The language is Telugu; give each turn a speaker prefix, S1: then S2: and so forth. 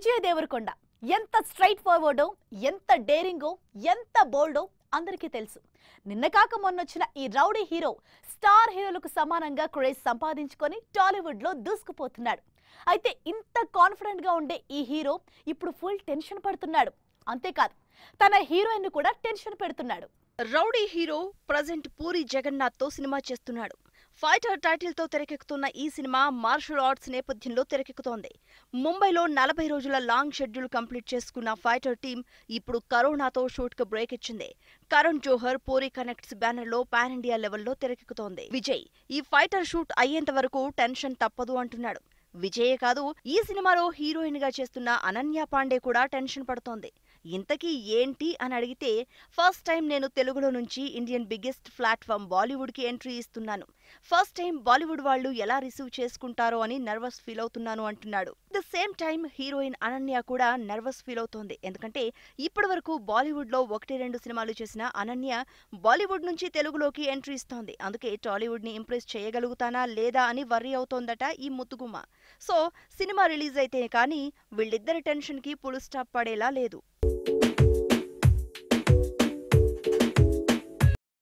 S1: విజయ దేవరకొండ ఎంత స్ట్రైట్ ఫార్వర్డో ఎంత డేరింగో ఎంత బోల్డో అందరికీ తెలుసు. నిన్న కాక మొన్నొచ్చిన ఈ రౌడీ హీరో స్టార్ హీరోలకు సమానంగా క్రేజ్ సంపాదించుకొని టాలీవుడ్లో దూసుకుపోతున్నాడు. అయితే ఇంత కాన్ఫిడెంట్గా ఉండే ఈ హీరో ఇప్పుడు ఫుల్ టెన్షన్ పడుతున్నాడు. అంతేకాదు తన హీరోయిన్ కూడా టెన్షన్ పెడుతున్నాడు.
S2: రౌడీ హీరో ప్రజెంట్ పూరి జగన్నాథ్తో సినిమా చేస్తున్నాడు. ఫైటర్ టైటిల్తో తెరకెక్కుతున్న ఈ సినిమా మార్షల్ ఆర్ట్స్ నేపథ్యంలో తెరకెక్కుతోంది. ముంబైలో నలభై రోజుల లాంగ్ షెడ్యూల్ కంప్లీట్ చేసుకున్న ఫైటర్ టీం ఇప్పుడు కరోనాతో షూట్కు బ్రేక్ ఇచ్చింది కరణ్ జోహర్ పూరి కనెక్ట్స్ బ్యానర్లో పాన్ ఇండియా లెవెల్లో తెరకెక్కుతోంది. విజయ్ ఈ ఫైటర్ షూట్ అయ్యేంత వరకు టెన్షన్ తప్పదు అంటున్నాడు. విజయే కాదు ఈ సినిమాలో హీరోయిన్గా చేస్తున్న అనన్య పాండే కూడా టెన్షన్ పడుతోంది. ఇంతకీ ఏంటి అని అడిగితే ఫస్ట్ టైం నేను తెలుగులో నుంచి ఇండియన్ బిగ్గెస్ట్ ప్లాట్ఫామ్ బాలీవుడ్కి ఎంట్రీ ఇస్తున్నాను. ఫస్ట్ టైం బాలీవుడ్ వాళ్ళు ఎలా రిసీవ్ చేసుకుంటారో అని నర్వస్ ఫీల్ అవుతున్నాను అంటున్నాడు. The same time heroine Ananya కూడా నర్వస్ ఫీల్ అవుతోంది. ఎందుకంటే ఇప్పటి వరకు బాలీవుడ్లో ఒకటి రెండు సినిమాలు చేసిన అనన్య బాలీవుడ్ నుంచి తెలుగులోకి ఎంట్రీ ఇస్తోంది. అందుకే టాలీవుడ్ని ఇంప్రెస్ చేయగలుగుతానా లేదా అని వర్రీ అవుతోందట ఈ ముత్తుగుమ్మ సో సినిమా రిలీజ్ అయితే కానీ వీళ్ళిద్దరి టెన్షన్కి స్టాప్ పడేలా లేదు.